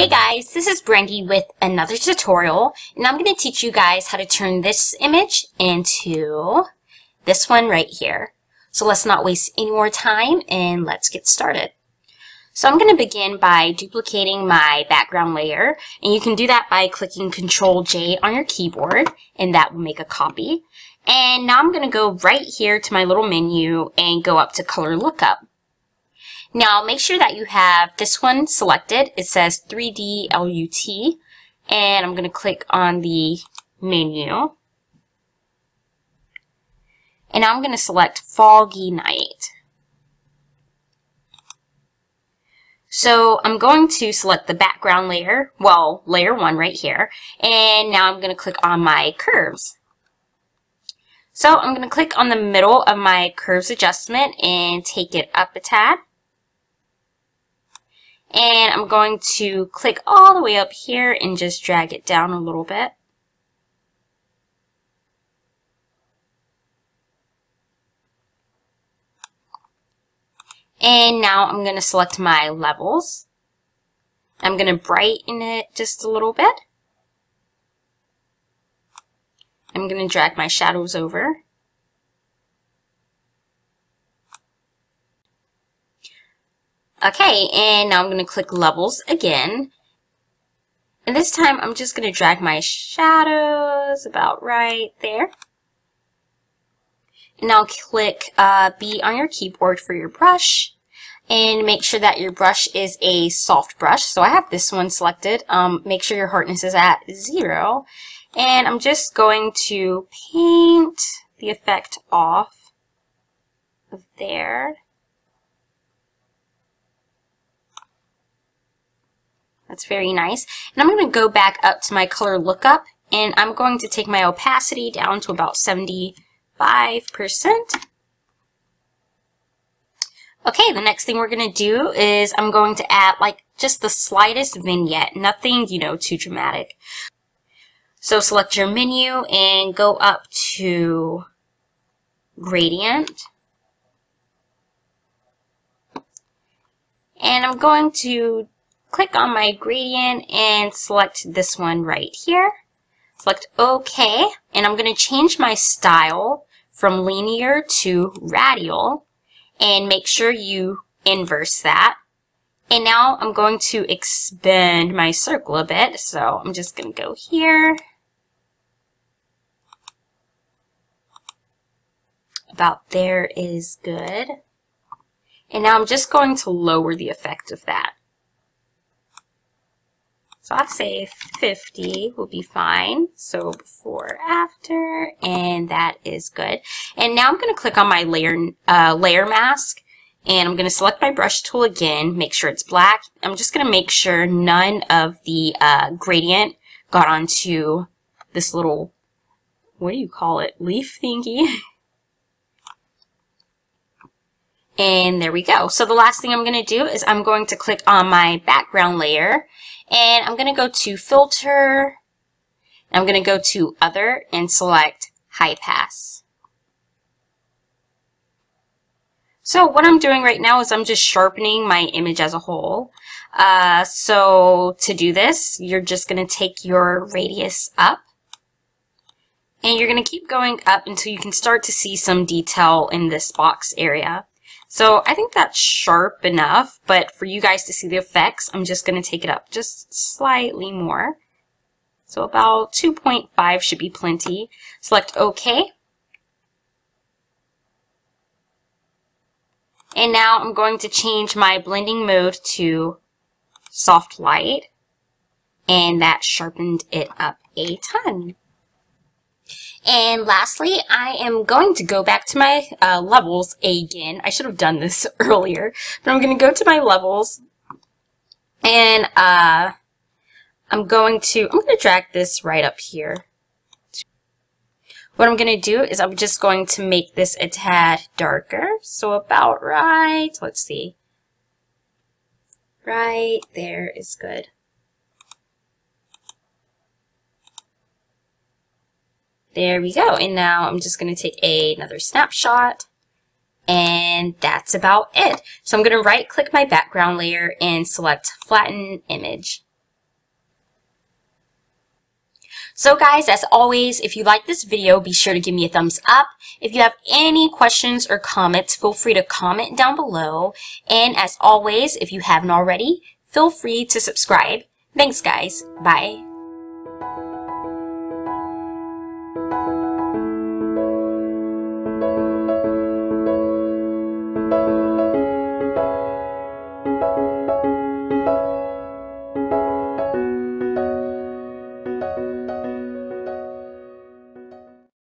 Hey guys, this is Brandy with another tutorial, and I'm going to teach you guys how to turn this image into this one right here. So let's not waste any more time and let's get started. So I'm going to begin by duplicating my background layer, and you can do that by clicking Control J on your keyboard, and that will make a copy. And now I'm going to go right here to my little menu and go up to Color Lookup. Now make sure that you have this one selected. It says 3D LUT and I'm going to click on the menu. And I'm going to select Foggy Night. So I'm going to select the background layer, well, layer 1 right here, and now I'm going to click on my curves. So I'm going to click on the middle of my curves adjustment and take it up a tad. And I'm going to click all the way up here and just drag it down a little bit. And now I'm going to select my levels. I'm going to brighten it just a little bit. I'm going to drag my shadows over. Okay, and now I'm going to click levels again. And this time I'm just going to drag my shadows about right there. And now click uh, B on your keyboard for your brush. And make sure that your brush is a soft brush. So I have this one selected. Um, make sure your hardness is at zero. And I'm just going to paint the effect off of there. That's very nice. And I'm going to go back up to my color lookup and I'm going to take my opacity down to about 75%. Okay, the next thing we're going to do is I'm going to add like just the slightest vignette, nothing, you know, too dramatic. So select your menu and go up to gradient. And I'm going to click on my gradient and select this one right here. Select OK, and I'm going to change my style from linear to radial, and make sure you inverse that. And now I'm going to expand my circle a bit, so I'm just going to go here. About there is good. And now I'm just going to lower the effect of that. So I'll say 50 will be fine. So before, after, and that is good. And now I'm going to click on my layer, uh, layer mask. And I'm going to select my brush tool again, make sure it's black. I'm just going to make sure none of the uh, gradient got onto this little, what do you call it, leaf thingy? and there we go. So the last thing I'm going to do is I'm going to click on my background layer and I'm going to go to Filter. I'm going to go to Other and select High Pass. So what I'm doing right now is I'm just sharpening my image as a whole. Uh, so to do this, you're just going to take your radius up. And you're going to keep going up until you can start to see some detail in this box area. So I think that's sharp enough, but for you guys to see the effects, I'm just going to take it up just slightly more. So about 2.5 should be plenty. Select OK. And now I'm going to change my blending mode to soft light. And that sharpened it up a ton. And lastly, I am going to go back to my uh, levels again. I should have done this earlier, but I'm going to go to my levels and uh, I'm going to, I'm going to drag this right up here. What I'm going to do is I'm just going to make this a tad darker. So about right, let's see. Right there is good. There we go. And now I'm just going to take a, another snapshot. And that's about it. So I'm going to right click my background layer and select flatten image. So guys, as always, if you like this video, be sure to give me a thumbs up. If you have any questions or comments, feel free to comment down below. And as always, if you haven't already, feel free to subscribe. Thanks guys. Bye.